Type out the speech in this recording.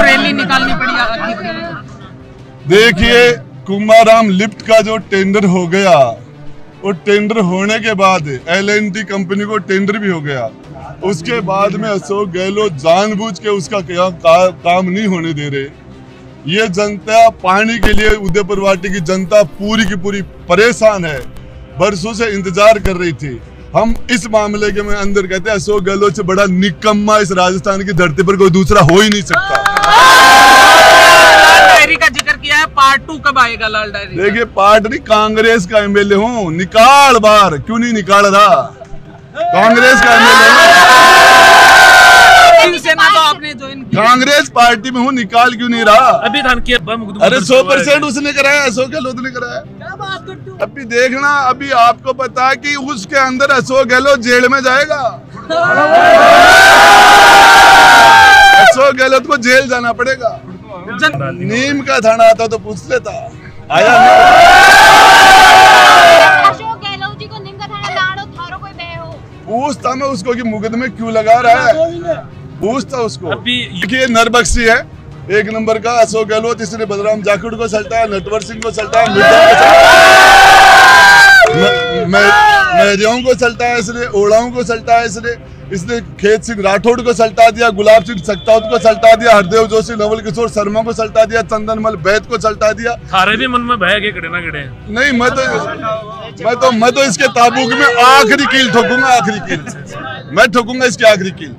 Rally निकालनी पड़ी देखिए कुमाराम लिफ्ट का जो टेंडर हो गया वो टेंडर होने के बाद एल कंपनी को टेंडर भी हो गया। उसके बाद में अशोक गहलोत जानबूझ के उसका का, काम नहीं होने दे रहे। ये जनता पानी के लिए उदयपुर वाटी की जनता पूरी की पूरी परेशान है। बरसों से इंतज़ार कर रही थी। हम इस मामले के में अंदर कहते हैं अशोक गहलोत से बड़ा निकम्मा इस राजस्थान की धरती पर कोई दूसरा हो ही नहीं सकता लाल डायरी का ज़िक्र किया है पार्ट टू कब आएगा लाल डायरी देखिए पार्ट नहीं कांग्रेस का एमएलए हूँ। निकाल बार। क्यों नहीं निकाल रहा? कांग्रेस का एमएलए तो आपने ज्वाइन कांग्रेस पार्टी में हूँ निकाल क्यों नहीं रहा? अभी धान किया अरे सौ परसेंट उसने कराया अशोक गहलोत ने कराया। अभी देखना अभी आपको पता है कि उसके अंदर अशोक गहलोत जेल में जाएगा। अशोक गहलोत को जेल जाना पड़ेगा। नीम का थाना आता तो पूछ लेता। आया नहीं। अशोक गहलोत जी को निम का थाना लाड़ो थारो कोई बह हो। पूछता मैं उसको कि मुकदमे क्यों लगा रहा है? पूछता उसको। अभी देखिए नरबख्शी है। एक नंबर का अशोक गहलोत इसने बलराम जाखड़ को सल्टा है नटवर सिंह को सल्टा है मिर्ज़ा को सल्टा है। मैरियों को सल्टा है इसने ओड़ाओं को सल्टा है इसने इसने खेत सिंह राठौड़ को सल्टा दिया गुलाब सिंह सक्तावत को सल्टा दिया हरदेव जोशी नवल किशोर शर्मा को सल्टा दिया चंदन मल बैद को सल्टा दिया। थारे भी मन में भय के कड़े ना कड़े। नहीं मैं तो मैं तो मैं तो इसके ताबूक में आखिरी कील ठोकूँगा आखिरी कील। मैं ठोकूँगा इसकी आखिरी कील।